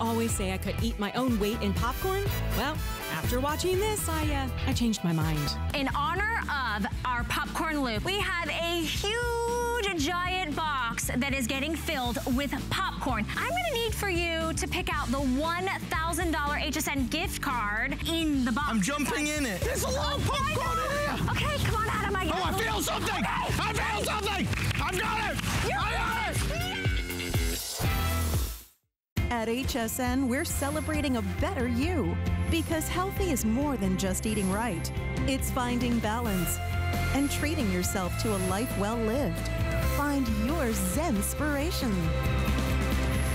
always say I could eat my own weight in popcorn? Well, after watching this, I, uh, I changed my mind. In honor of our popcorn loop, we have a huge giant box that is getting filled with popcorn. I'm gonna need for you to pick out the $1,000 HSN gift card in the box. I'm jumping in it. There's a lot of popcorn in here. Okay, come on, Adam. I Oh, I feel something. Okay. I feel something. I've got it. You're I got it. At HSN, we're celebrating a better you because healthy is more than just eating right. It's finding balance and treating yourself to a life well lived. Find your Zen inspiration.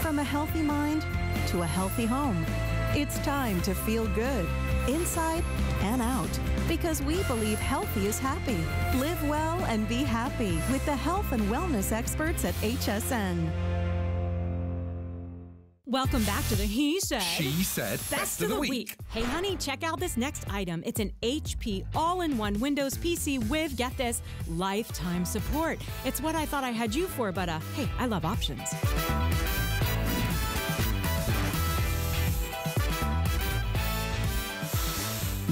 From a healthy mind to a healthy home, it's time to feel good inside and out because we believe healthy is happy. Live well and be happy with the health and wellness experts at HSN. Welcome back to the He Said. She said Best of the week. Hey, honey, check out this next item. It's an HP all in one Windows PC with, get this, lifetime support. It's what I thought I had you for, but uh, hey, I love options.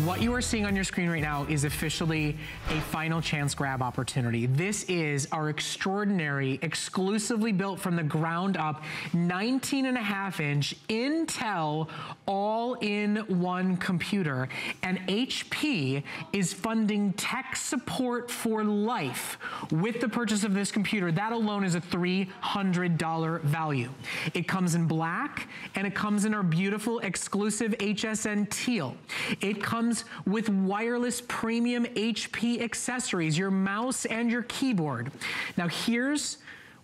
What you are seeing on your screen right now is officially a final chance grab opportunity. This is our extraordinary, exclusively built from the ground up, 19 and a half inch Intel all-in-one computer. And HP is funding tech support for life with the purchase of this computer. That alone is a $300 value. It comes in black and it comes in our beautiful exclusive HSN teal. It comes with wireless premium HP accessories, your mouse and your keyboard. Now here's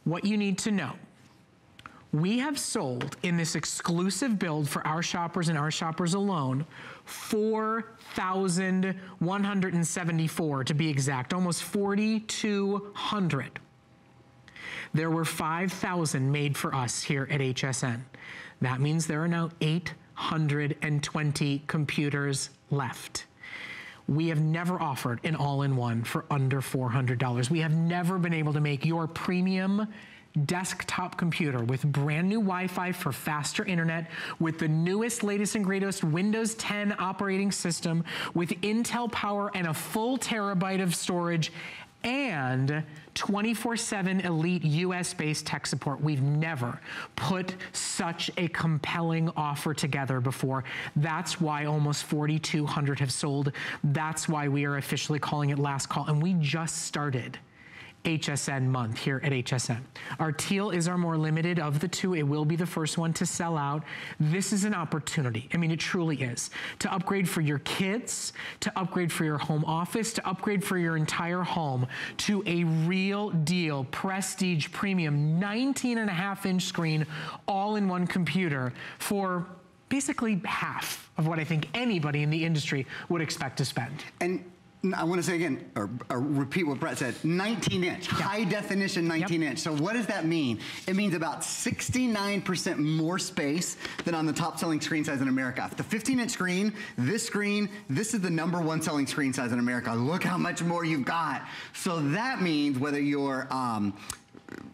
what you need to know. We have sold in this exclusive build for our shoppers and our shoppers alone 4,174 to be exact, almost 4,200. There were 5,000 made for us here at HSN. That means there are now 820 computers left. We have never offered an all-in-one for under $400. We have never been able to make your premium desktop computer with brand new Wi-Fi for faster internet, with the newest, latest and greatest Windows 10 operating system, with Intel power and a full terabyte of storage, and 24-7 elite US-based tech support. We've never put such a compelling offer together before. That's why almost 4,200 have sold. That's why we are officially calling it last call. And we just started HSN month here at HSN. Our teal is our more limited of the two. It will be the first one to sell out. This is an opportunity. I mean, it truly is. To upgrade for your kids, to upgrade for your home office, to upgrade for your entire home to a real deal prestige premium 19 and a half inch screen all in one computer for basically half of what I think anybody in the industry would expect to spend. And I want to say again, or, or repeat what Brett said, 19 inch, yeah. high definition 19 yep. inch. So what does that mean? It means about 69% more space than on the top selling screen size in America. The 15 inch screen, this screen, this is the number one selling screen size in America. Look how much more you've got. So that means whether you're um,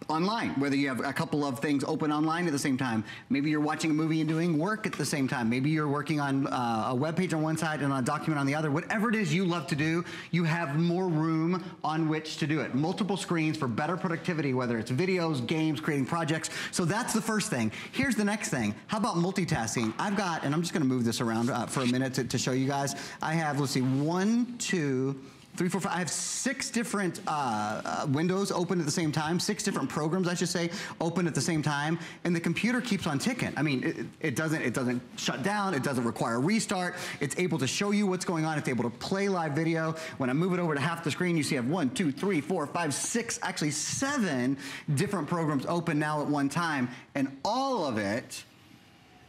online, whether you have a couple of things open online at the same time. Maybe you're watching a movie and doing work at the same time. Maybe you're working on uh, a web page on one side and on a document on the other. Whatever it is you love to do, you have more room on which to do it. Multiple screens for better productivity, whether it's videos, games, creating projects. So that's the first thing. Here's the next thing. How about multitasking? I've got, and I'm just gonna move this around uh, for a minute to, to show you guys. I have, let's see, one, two, three, four, five. I have six different uh, uh, windows open at the same time, six different programs, I should say, open at the same time, and the computer keeps on ticking. I mean, it, it, doesn't it doesn't shut down. It doesn't require a restart. It's able to show you what's going on. It's able to play live video. When I move it over to half the screen, you see I have one, two, three, four, five, six, actually seven different programs open now at one time, and all of it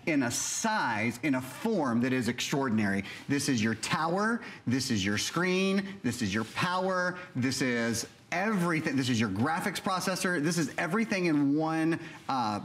in a size, in a form that is extraordinary. This is your tower, this is your screen, this is your power, this is everything. This is your graphics processor. This is everything in one uh,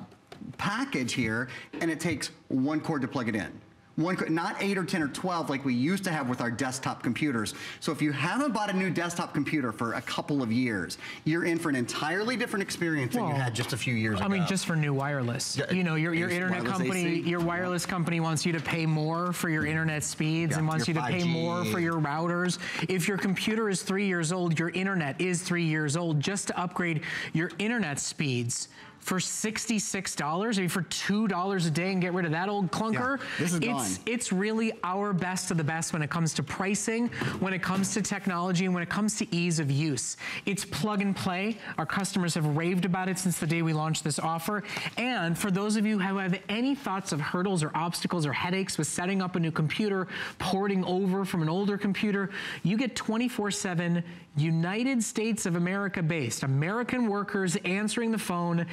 package here, and it takes one cord to plug it in One, not eight or 10 or 12 like we used to have with our desktop computers. So if you haven't bought a new desktop computer for a couple of years, you're in for an entirely different experience than you had just a few years I ago. I mean, just for new wireless. Yeah, you know, your, your internet company, AC. your wireless company wants you to pay more for your internet speeds Yeah, and wants you to pay 5G. more for your routers. If your computer is three years old, your internet is three years old. Just to upgrade your internet speeds for $66, I mean, for $2 a day and get rid of that old clunker. Yeah, this is it's, gone. it's really our best of the best when it comes to pricing, when it comes to technology, and when it comes to ease of use. It's plug and play. Our customers have raved about it since the day we launched this offer. And for those of you who have any thoughts of hurdles or obstacles or headaches with setting up a new computer, porting over from an older computer, you get 24-7 United States of America based, American workers answering the phone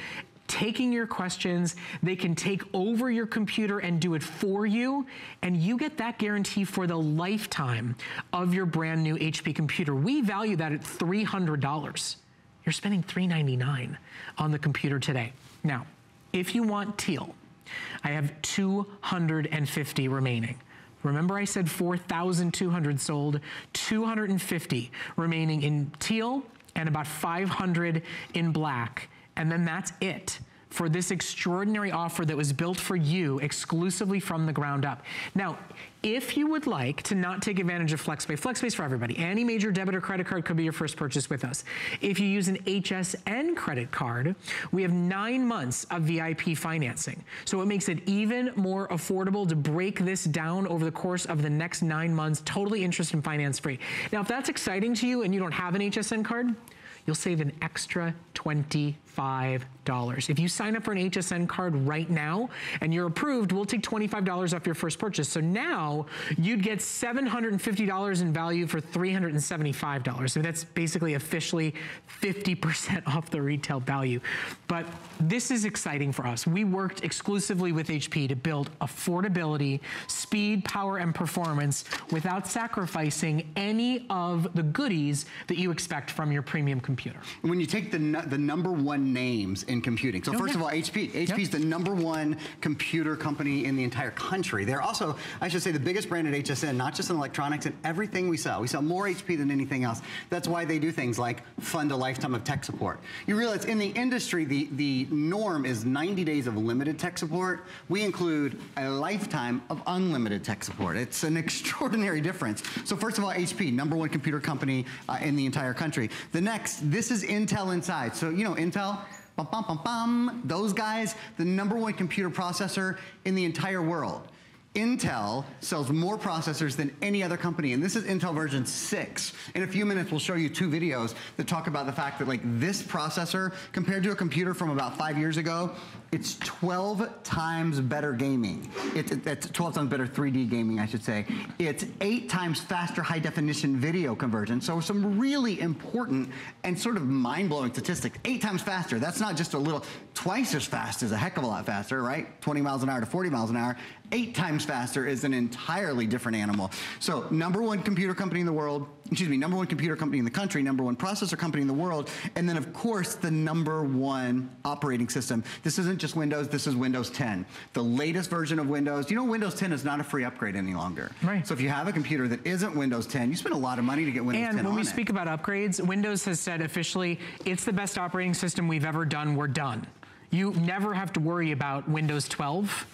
taking your questions. They can take over your computer and do it for you. And you get that guarantee for the lifetime of your brand new HP computer. We value that at $300. You're spending 399 on the computer today. Now, if you want teal, I have 250 remaining. Remember I said 4,200 sold, 250 remaining in teal and about 500 in black. And then that's it for this extraordinary offer that was built for you exclusively from the ground up. Now, if you would like to not take advantage of FlexPay, FlexPay is for everybody. Any major debit or credit card could be your first purchase with us. If you use an HSN credit card, we have nine months of VIP financing. So it makes it even more affordable to break this down over the course of the next nine months, totally interest and finance free. Now, if that's exciting to you and you don't have an HSN card, you'll save an extra $25. If you sign up for an HSN card right now and you're approved, we'll take $25 off your first purchase. So now you'd get $750 in value for $375. So that's basically officially 50% off the retail value. But this is exciting for us. We worked exclusively with HP to build affordability, speed, power, and performance without sacrificing any of the goodies that you expect from your premium computer. When you take the the number one names in computing. So Oh, first yeah. of all, HP. HP is the number one computer company in the entire country. They're also, I should say, the biggest brand at HSN, not just in electronics, and everything we sell. We sell more HP than anything else. That's why they do things like fund a lifetime of tech support. You realize in the industry, the, the norm is 90 days of limited tech support. We include a lifetime of unlimited tech support. It's an extraordinary difference. So first of all, HP, number one computer company uh, in the entire country. The next, this is Intel Inside. So, you know, Intel, bum, bum, bum, those guys, the number one computer processor in the entire world. Intel sells more processors than any other company, and this is Intel version 6. In a few minutes, we'll show you two videos that talk about the fact that like this processor, compared to a computer from about five years ago, it's 12 times better gaming. It's, it's 12 times better 3D gaming, I should say. It's eight times faster high definition video conversion. So some really important and sort of mind-blowing statistics. Eight times faster. That's not just a little, twice as fast is a heck of a lot faster, right? 20 miles an hour to 40 miles an hour. Eight times faster is an entirely different animal. So number one computer company in the world, excuse me, number one computer company in the country, number one processor company in the world, and then of course the number one operating system. This isn't just Windows, this is Windows 10. The latest version of Windows. You know Windows 10 is not a free upgrade any longer. Right. So if you have a computer that isn't Windows 10, you spend a lot of money to get Windows And 10 when we it. speak about upgrades, Windows has said officially, it's the best operating system we've ever done, we're done. You never have to worry about Windows 12,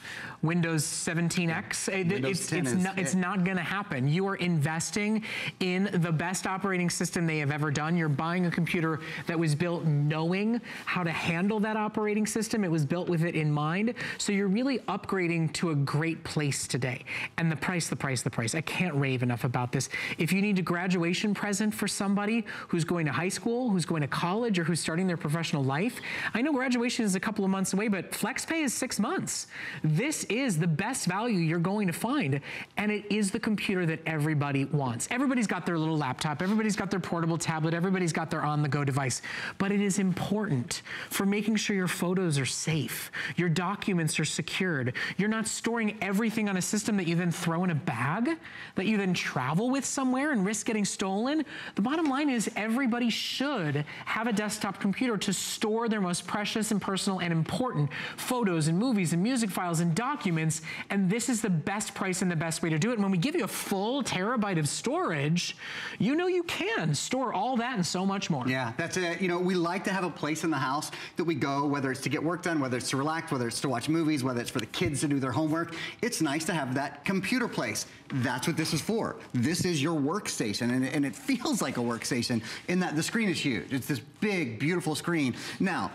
Windows 17X. It- Windows it's, 10 it's is not, it's not gonna happen. You are investing in the best operating system they have ever done. You're buying a computer that was built knowing how to handle that operating system. It was built with it in mind. So you're really upgrading to a great place today. And the price, the price, the price. I can't rave enough about this. If you need a graduation present for somebody who's going to high school, who's going to college, or who's starting their professional life, I know graduation is a couple of months away, but FlexPay is six months. This is the best value you're going to find, and it is the computer that everybody wants. Everybody's got their little laptop, everybody's got their portable tablet, everybody's got their on-the-go device, but it is important for making sure your photos are safe, your documents are secured, you're not storing everything on a system that you then throw in a bag, that you then travel with somewhere and risk getting stolen. The bottom line is everybody should have a desktop computer to store their most precious and personal and important photos and movies and music files and documents documents, and this is the best price and the best way to do it. And when we give you a full terabyte of storage, you know you can store all that and so much more. Yeah, that's it. You know, we like to have a place in the house that we go, whether it's to get work done, whether it's to relax, whether it's to watch movies, whether it's for the kids to do their homework. It's nice to have that computer place. That's what this is for. This is your workstation, and, and it feels like a workstation in that the screen is huge. It's this big, beautiful screen. Now,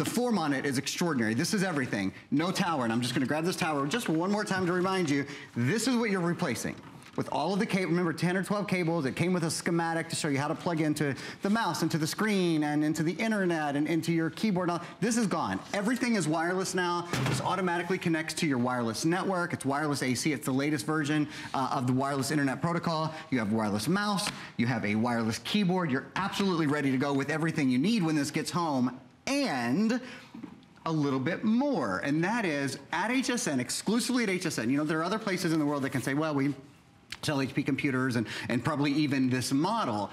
the form on it is extraordinary. This is everything. No tower, and I'm just gonna grab this tower just one more time to remind you, this is what you're replacing with all of the cable, remember 10 or 12 cables, it came with a schematic to show you how to plug into the mouse, into the screen, and into the internet, and into your keyboard. Now, this is gone. Everything is wireless now. This automatically connects to your wireless network. It's wireless AC. It's the latest version uh, of the wireless internet protocol. You have wireless mouse. You have a wireless keyboard. You're absolutely ready to go with everything you need when this gets home. And a little bit more, and that is at HSN, exclusively at HSN. You know, there are other places in the world that can say, well, we sell HP computers and, and probably even this model.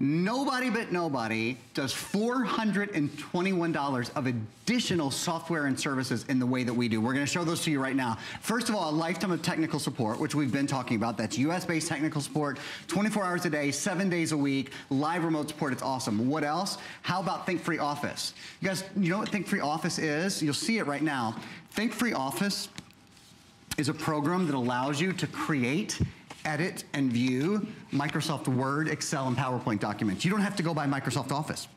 Nobody but nobody does $421 of additional software and services in the way that we do. We're going to show those to you right now. First of all, a lifetime of technical support, which we've been talking about. That's US-based technical support, 24 hours a day, seven days a week, live remote support. It's awesome. What else? How about ThinkFree Office? You guys, you know what ThinkFree Office is? You'll see it right now. ThinkFree Office is a program that allows you to create edit and view Microsoft Word, Excel, and PowerPoint documents. You don't have to go buy Microsoft Office.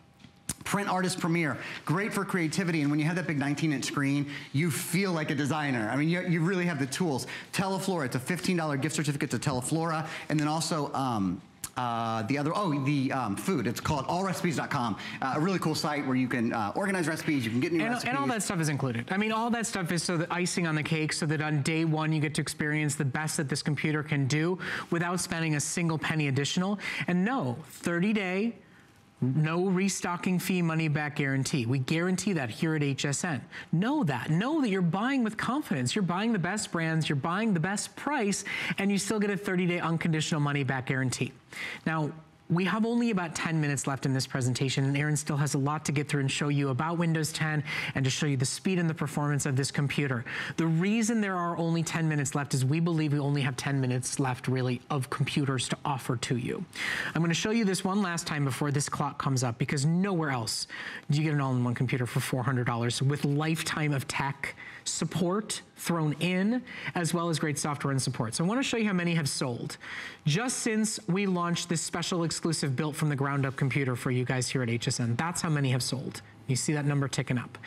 Print Artist Premiere, great for creativity. And when you have that big 19 inch screen, you feel like a designer. I mean, you, you really have the tools. Teleflora, it's a $15 gift certificate to Teleflora. And then also, um, uh, the other, oh, the um, food. It's called allrecipes.com. Uh, a really cool site where you can uh, organize recipes, you can get new and, recipes. And all that stuff is included. I mean, all that stuff is so that icing on the cake so that on day one you get to experience the best that this computer can do without spending a single penny additional. And no, 30 day, no restocking fee money back guarantee. We guarantee that here at HSN. Know that. Know that you're buying with confidence. You're buying the best brands, you're buying the best price, and you still get a 30 day unconditional money back guarantee. Now, we have only about 10 minutes left in this presentation and Aaron still has a lot to get through and show you about Windows 10 and to show you the speed and the performance of this computer. The reason there are only 10 minutes left is we believe we only have 10 minutes left really of computers to offer to you. I'm gonna show you this one last time before this clock comes up because nowhere else do you get an all-in-one computer for $400 with lifetime of tech support thrown in, as well as great software and support. So I wanna show you how many have sold. Just since we launched this special exclusive built from the ground up computer for you guys here at HSN, that's how many have sold. You see that number ticking up.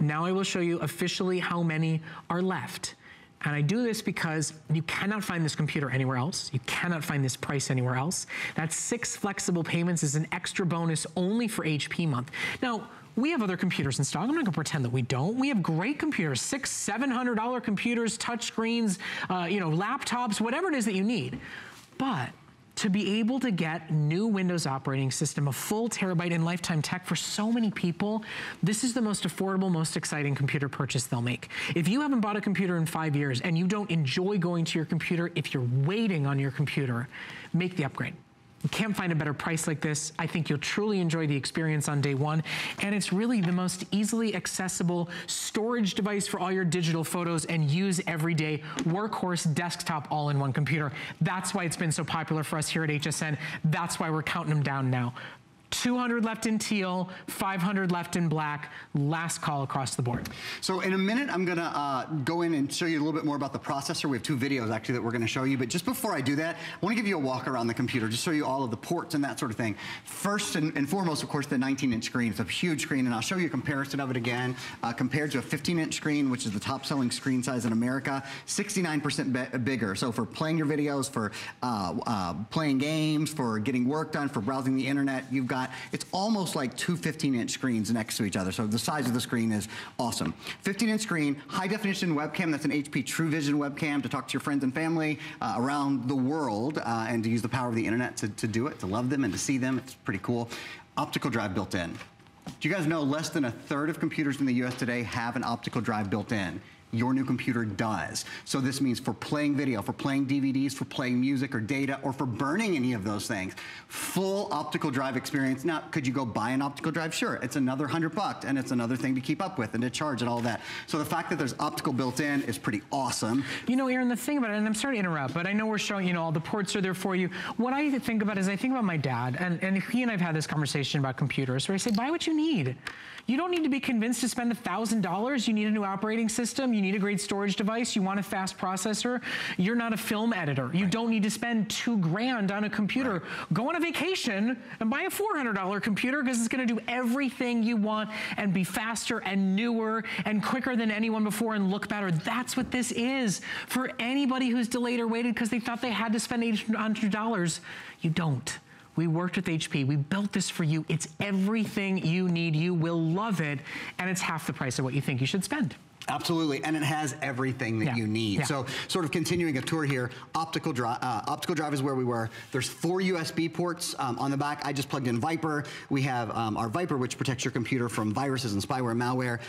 Now I will show you officially how many are left. And I do this because you cannot find this computer anywhere else. You cannot find this price anywhere else. That six flexible payments is an extra bonus only for HP month. Now, we have other computers in stock. I'm not gonna pretend that we don't. We have great computers, six, $700 computers, touch screens, uh, you know, laptops, whatever it is that you need. But to be able to get new Windows operating system, a full terabyte in lifetime tech for so many people, this is the most affordable, most exciting computer purchase they'll make. If you haven't bought a computer in five years and you don't enjoy going to your computer, if you're waiting on your computer, make the upgrade. You can't find a better price like this. I think you'll truly enjoy the experience on day one. And it's really the most easily accessible storage device for all your digital photos and use everyday workhorse desktop all-in-one computer. That's why it's been so popular for us here at HSN. That's why we're counting them down now. 200 left in teal, 500 left in black, last call across the board. So in a minute, I'm gonna uh, go in and show you a little bit more about the processor. We have two videos actually that we're gonna show you, but just before I do that, I wanna give you a walk around the computer, just show you all of the ports and that sort of thing. First and, and foremost, of course, the 19 inch screen. It's a huge screen, and I'll show you a comparison of it again, uh, compared to a 15 inch screen, which is the top selling screen size in America, 69% bigger. So for playing your videos, for uh, uh, playing games, for getting work done, for browsing the internet, you've got it's almost like two 15-inch screens next to each other. So the size of the screen is awesome. 15-inch screen, high definition webcam. That's an HP TrueVision webcam to talk to your friends and family uh, around the world uh, and to use the power of the internet to, to do it, to love them and to see them. It's pretty cool. Optical drive built in. Do you guys know less than a third of computers in the US today have an optical drive built in? Your new computer does. So this means for playing video, for playing DVDs, for playing music or data, or for burning any of those things. Full optical drive experience. Now, could you go buy an optical drive? Sure, it's another hundred bucks, and it's another thing to keep up with and to charge and all that. So the fact that there's optical built in is pretty awesome. You know, Aaron, the thing about it, and I'm sorry to interrupt, but I know we're showing, you know, all the ports are there for you. What I think about is I think about my dad, and, and he and I've had this conversation about computers, where I say, buy what you need. You don't need to be convinced to spend a $1,000. You need a new operating system. You need a great storage device. You want a fast processor. You're not a film editor. You right. don't need to spend two grand on a computer. Right. Go on a vacation and buy a $400 computer because it's going to do everything you want and be faster and newer and quicker than anyone before and look better. That's what this is. For anybody who's delayed or waited because they thought they had to spend $800, you don't. We worked with HP. We built this for you. It's everything you need. You will love it. And it's half the price of what you think you should spend. Absolutely, and it has everything that yeah. you need. Yeah. So, sort of continuing a tour here, optical drive, uh, optical drive is where we were. There's four USB ports um, on the back. I just plugged in VIPRE. We have um, our VIPRE, which protects your computer from viruses and spyware and malware.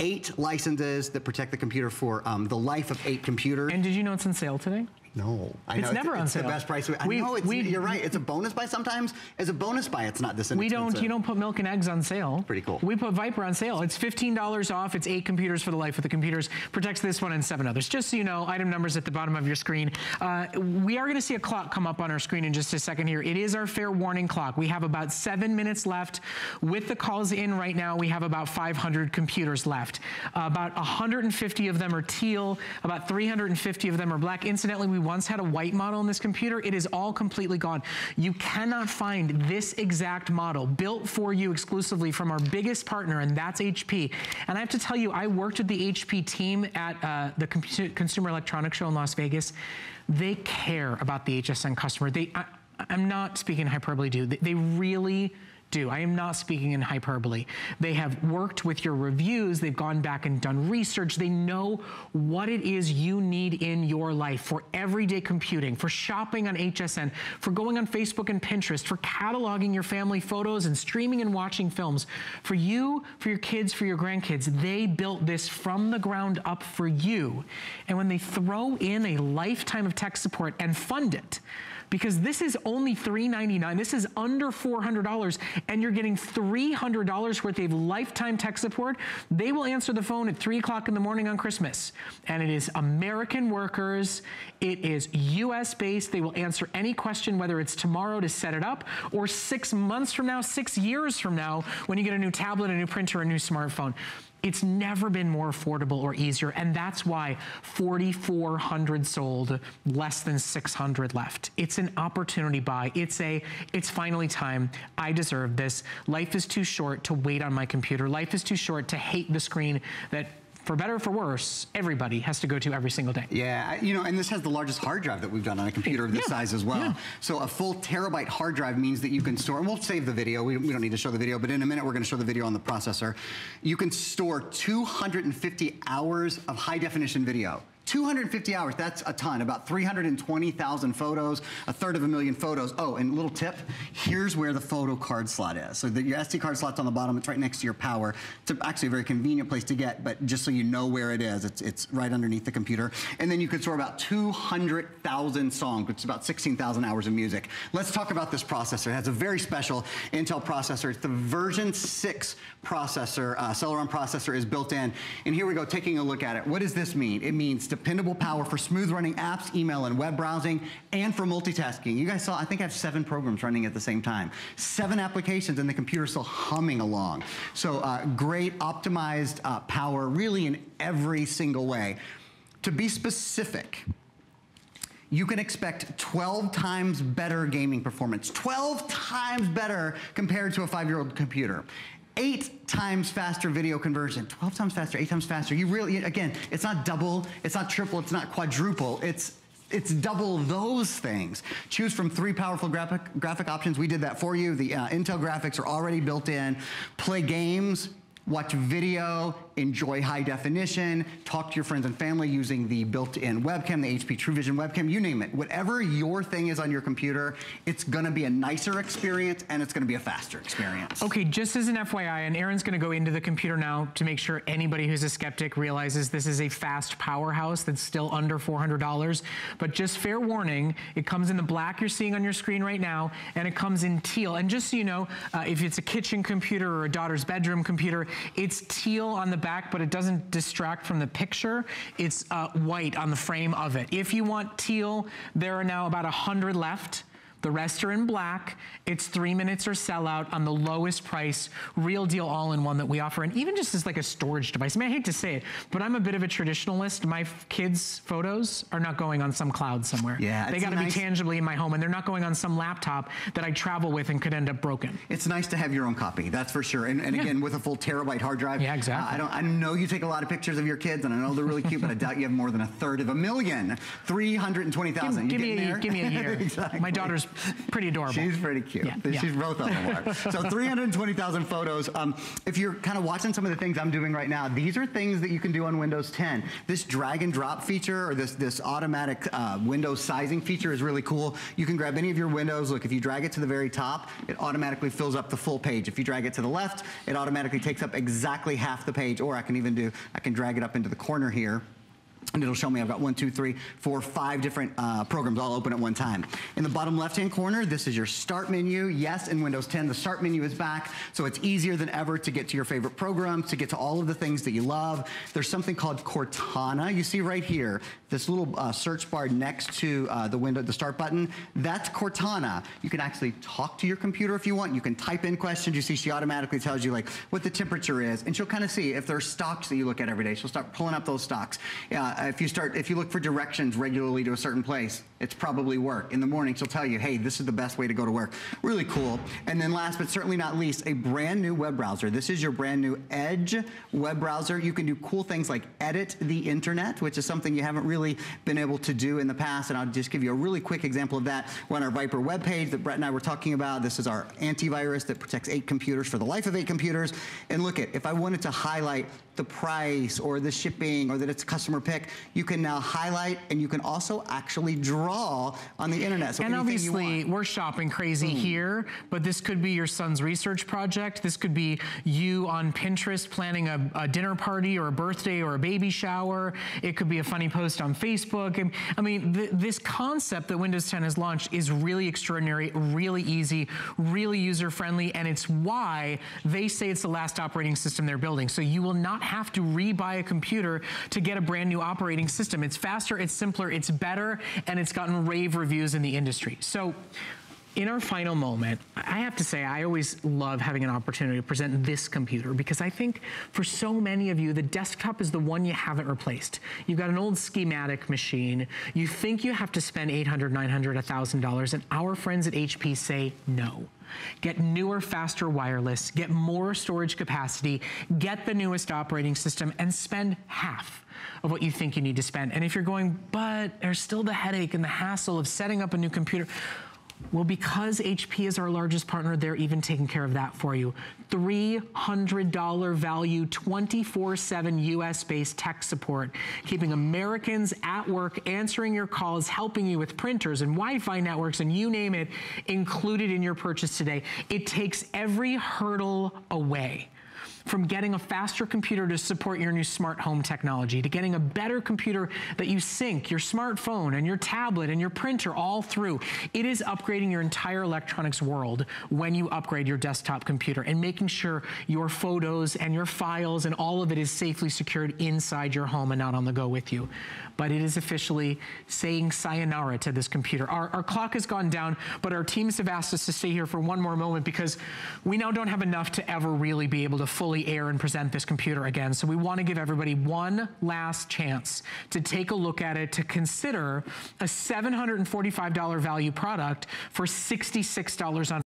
Eight licenses that protect the computer for um, the life of eight computers. And did you know it's on sale today? No, I it's know. never it's, on it's sale. the best price. I we, know. It's, we, you're right. It's a bonus buy. Sometimes as a bonus buy, it's not this We don't. You don't put milk and eggs on sale. Pretty cool. We put VIPRE on sale. It's fifteen dollars off. It's eight computers for the life of the computers. Protects this one and seven others. Just so you know, item numbers at the bottom of your screen. Uh, we are going to see a clock come up on our screen in just a second here. It is our fair warning clock. We have about seven minutes left. With the calls in right now, we have about 500 computers left. Uh, about 150 of them are teal. About 350 of them are black. Incidentally, we once had a white model on this computer, it is all completely gone. You cannot find this exact model built for you exclusively from our biggest partner, and that's HP. And I have to tell you, I worked with the HP team at uh, the Consumer Electronics Show in Las Vegas. They care about the HSN customer. They, I, am not speaking hyperbole, dude. They, they really do. I am not speaking in hyperbole. They have worked with your reviews. They've gone back and done research. They know what it is you need in your life for everyday computing, for shopping on HSN, for going on Facebook and Pinterest, for cataloging your family photos and streaming and watching films. For you, for your kids, for your grandkids, they built this from the ground up for you. And when they throw in a lifetime of tech support and fund it, because this is only 399. This is under $400 and you're getting $300 worth of lifetime tech support. They will answer the phone at three o'clock in the morning on Christmas. And it is American workers. It is US based. They will answer any question, whether it's tomorrow to set it up or six months from now, six years from now, when you get a new tablet, a new printer, a new smartphone. It's never been more affordable or easier, and that's why 4,400 sold, less than 600 left. It's an opportunity buy. It's a, it's finally time. I deserve this. Life is too short to wait on my computer. Life is too short to hate the screen that for better or for worse, everybody has to go to every single day. Yeah, you know, and this has the largest hard drive that we've done on a computer of this yeah. size as well. Yeah. So a full terabyte hard drive means that you can store, and we'll save the video, we, we don't need to show the video, but in a minute we're gonna show the video on the processor. You can store 250 hours of high definition video. 250 hours, that's a ton, about 320,000 photos, a third of a million photos. Oh, and little tip, here's where the photo card slot is. So the, your SD card slot's on the bottom, it's right next to your power. It's actually a very convenient place to get, but just so you know where it is, it's, it's right underneath the computer. And then you could store about 200,000 songs, which is about 16,000 hours of music. Let's talk about this processor. It has a very special Intel processor. It's the version 6 processor, uh, Celeron processor is built in. And here we go, taking a look at it. What does this mean? It means to dependable power for smooth running apps, email and web browsing, and for multitasking. You guys saw, I think I have seven programs running at the same time. Seven applications and the computer's still humming along. So uh, great optimized uh, power really in every single way. To be specific, you can expect 12 times better gaming performance, 12 times better compared to a five-year-old computer eight times faster video conversion, 12 times faster, eight times faster. You really, again, it's not double, it's not triple, it's not quadruple, it's it's double those things. Choose from three powerful graphic, graphic options. We did that for you. The uh, Intel graphics are already built in. Play games, watch video, enjoy high definition, talk to your friends and family using the built-in webcam, the HP TrueVision webcam, you name it. Whatever your thing is on your computer, it's gonna be a nicer experience and it's gonna be a faster experience. Okay, just as an FYI, and Aaron's gonna go into the computer now to make sure anybody who's a skeptic realizes this is a fast powerhouse that's still under $400. But just fair warning, it comes in the black you're seeing on your screen right now, and it comes in teal. And just so you know, uh, if it's a kitchen computer or a daughter's bedroom computer, it's teal on the back, but it doesn't distract from the picture. It's uh, white on the frame of it. If you want teal, there are now about 100 left. The rest are in black. It's three minutes or sell out on the lowest price, real deal all-in-one that we offer. And even just as like a storage device. I mean, I hate to say it, but I'm a bit of a traditionalist. My kids' photos are not going on some cloud somewhere. Yeah, They gotta nice- be tangibly in my home and they're not going on some laptop that I travel with and could end up broken. It's nice to have your own copy, that's for sure. And, and Yeah. again, with a full terabyte hard drive. Yeah, exactly. uh, I don't. I know you take a lot of pictures of your kids, and I know they're really cute, but I doubt you have more than a third of a million. 320,000. Give, give me, a, give me a year. exactly. My daughter's pretty adorable. She's pretty cute. Yeah, yeah. She's both of them are. So 320,000 photos. Um, if you're kind of watching some of the things I'm doing right now, these are things that you can do on Windows 10. This drag and drop feature or this, this automatic uh, Windows sizing feature is really cool. You can grab any of your windows. Look, if you drag it to the very top, it automatically fills up the full page. If you drag it to the left, it automatically takes up exactly half the page. Or I can even do, I can drag it up into the corner here and it'll show me I've got one, two, three, four, five different uh, programs all open at one time. In the bottom left-hand corner, this is your start menu. Yes, in Windows 10, the start menu is back, so it's easier than ever to get to your favorite programs, to get to all of the things that you love. There's something called Cortana. You see right here, this little uh, search bar next to uh, the window, the start button. That's Cortana. You can actually talk to your computer if you want. You can type in questions. You see, she automatically tells you like what the temperature is, and she'll kind of see if there are stocks that you look at every day. She'll start pulling up those stocks. Uh, if you start, if you look for directions regularly to a certain place, it's probably work. In the morning, she'll tell you, hey, this is the best way to go to work. Really cool. And then last but certainly not least, a brand new web browser. This is your brand new Edge web browser. You can do cool things like edit the internet, which is something you haven't really been able to do in the past. And I'll just give you a really quick example of that. We're on our VIPRE webpage that Brett and I were talking about. This is our antivirus that protects eight computers for the life of eight computers. And look at, if I wanted to highlight the price or the shipping or that it's a customer pick, you can now highlight and you can also actually draw on the internet. So and obviously, we're shopping crazy hmm. here, but this could be your son's research project. This could be you on Pinterest planning a, a dinner party or a birthday or a baby shower. It could be a funny post on Facebook. And, I mean, th this concept that Windows 10 has launched is really extraordinary, really easy, really user friendly, and it's why they say it's the last operating system they're building. So you will not have to rebuy a computer to get a brand new operating system. It's faster, it's simpler, it's better, and it's gotten rave reviews in the industry. So in our final moment, I have to say, I always love having an opportunity to present this computer because I think for so many of you, the desktop is the one you haven't replaced. You've got an old schematic machine. You think you have to spend $800, $900, $1,000, and our friends at HP say no. Get newer, faster wireless, get more storage capacity, get the newest operating system, and spend half of what you think you need to spend. And if you're going, but there's still the headache and the hassle of setting up a new computer, well, because HP is our largest partner, they're even taking care of that for you. $300 value, 24-7 US-based tech support, keeping Americans at work, answering your calls, helping you with printers and Wi-Fi networks and you name it, included in your purchase today. It takes every hurdle away from getting a faster computer to support your new smart home technology, to getting a better computer that you sync your smartphone and your tablet and your printer all through. It is upgrading your entire electronics world when you upgrade your desktop computer and making sure your photos and your files and all of it is safely secured inside your home and not on the go with you. But it is officially saying sayonara to this computer. Our, our clock has gone down, but our teams have asked us to stay here for one more moment because we now don't have enough to ever really be able to fully air and present this computer again. So we want to give everybody one last chance to take a look at it, to consider a $745 value product for $66 on